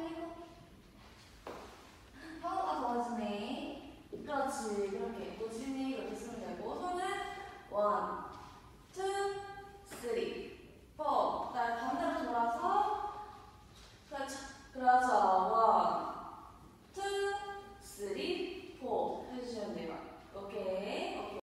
떨리고. 파도가 도와주네. 그렇지. 그렇게 꾸준히 그렇게 쓰면 되고. 손은 one, two, three, four 그다음 반대로 돌아서 그렇죠. 그렇죠.